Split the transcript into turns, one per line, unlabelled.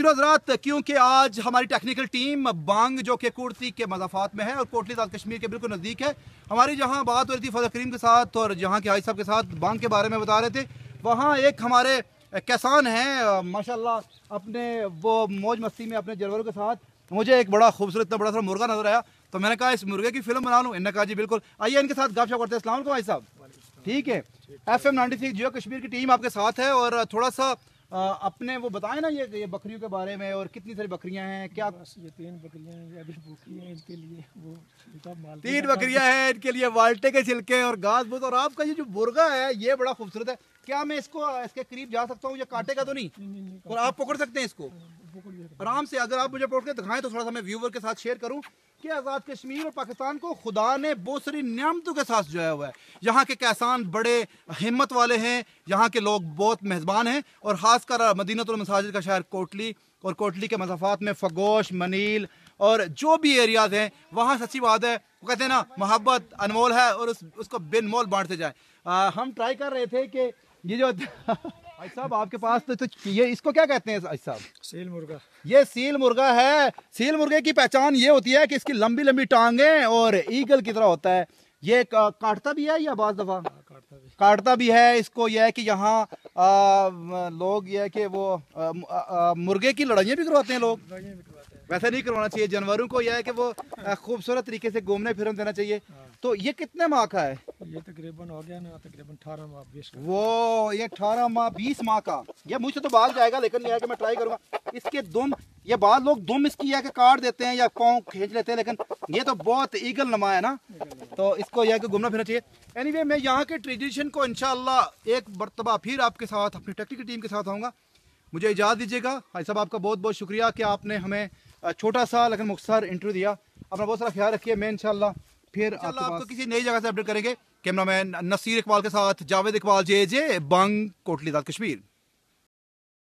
حضرات کیونکہ آج ہماری ٹیکنیکل ٹیم بانگ جو کہ کوڑتی کے مضافات میں ہے اور کوٹلی داد کشمیر کے بالکل نزدیک ہے ہماری جہاں بات ہو رہی تھی فضل کریم کے ساتھ اور جہاں کے حاج صاحب کے ساتھ بانگ کے بارے میں بتا رہے تھے وہاں ایک ہمارے کسان ہیں ماشاءاللہ اپنے وہ موج مستی میں اپنے جانوروں کے ساتھ مجھے ایک بڑا خوبصورت اتنا بڑا سا مرغہ نظر آیا تو میں نے کہا اس مرغے کی فلم بنا لوں انہوں نے کہا جی بالکل۔ آئیے ان کے ساتھ گپ شپ کرتے ہیں۔ السلام علیکم بھائی صاحب۔ ٹھیک ہے۔ F M ninety six Jio Kashmir کی ٹیم آپ کے ساتھ ہے اور تھوڑا سا اپنے وہ بتائیں نا یہ بکریوں کے بارے میں اور کتنی ساری بکریاں ہیں کیا
یہ تین بکریاں ہیں ابھی بھوکی ہیں ان کے لیے وہ
تین بکریاں ہیں ان کے لیے والٹے کے چھلکے اور گھاس بوت اور آپ کا یہ جو برگا ہے یہ بڑا خوبصورت ہے۔ کیا میں اس کو اس کے قریب جا سکتا ہوں؟ یہ کاٹے گا تو نہیں؟ اور آپ پکڑ سکتے ہیں اس کو؟ آرام سے اگر آپ مجھے پکڑ کے دکھائیں تو تھوڑا سا میں ویور کے ساتھ شیئر کروں۔ کہ آزاد کشمیر اور پاکستان کو خدا نے بہت ساری نعمتوں کے ساتھ جایا ہوا ہے۔ یہاں کے کسان بڑے ہمت والے ہیں، یہاں کے لوگ بہت مہزبان ہیں اور خاص کر مدینہ المساجد کا شہر کوٹلی اور کوٹلی کے مسافات میں فگوش، منیل اور جو بھی ایریاز ہیں، وہاں سچی بات ہے، وہ کہتے ہیں نا، محبت انمول ہے اور اس کو بن مول بانٹتے جائیں۔ ہم ٹرائی کر رہے تھے کہ یہ جو صاحب آپ کے پاس تو یہ اس کو کیا کہتے ہیں صاحب؟
سیل مرغا۔
یہ سیل مرغا ہے۔ سیل مرغے کی پہچان یہ ہوتی ہے کہ اس کی لمبی لمبی ٹانگیں اور ایگل کی طرح ہوتا ہے۔ یہ کاٹتا بھی ہے یا بعض دفعہ؟ کاٹتا بھی ہے۔ اس کو یہ ہے کہ یہاں لوگ یہ ہے کہ وہ مرغے کی لڑائیاں بھی کرواتے ہیں لوگ۔ ویسا نہیں کروانا چاہیے جانوروں کو یہ ہے کہ وہ خوبصورت طریقے سے گھومنے پھرنے دینا چاہیے۔ تو یہ کتنے ماہ کا ہے؟
یہ تقریباً ہو گیا نا تقریباً اٹھارہ ماہ بیس
وہ یہ اٹھارہ ماہ بیس ماہ کا۔ یہ مجھ سے تو بھاگ جائے گا لیکن یہ ہے کہ میں ٹرائی کروں گا۔ اس کے دم یہ بعض لوگ دم اس کی یہ کہ کاٹ دیتے ہیں یا پاؤں کھینچ لیتے ہیں لیکن یہ تو بہت ایگل نما ہے نا۔ تو اس کو یہ کہ گھومنا پھرنا چاہیے۔ اینی وے میں یہاں کے ٹریڈیشن کو انشاءاللہ ایک مرتبہ پھر آپ کے ساتھ اپنی ٹیکنیکل ٹیم کے ساتھ آؤں گا۔ مجھے اجازت دیجیے گا بھائی صاحب آپ کا بہت بہت شکریہ کہ آپ نے ہمیں چھوٹا سا لیکن مختصر انٹرویو دیا۔ اپنا بہت سارا خیال رکھیے میں انشاءاللہ پھر آپ کو کسی نئی جگہ سے اپڈیٹ کریں گے۔ کیمرہ مین نصیر اقبال کے ساتھ جاوید اقبال جے جے بانگ کوٹلی داد کشمیر۔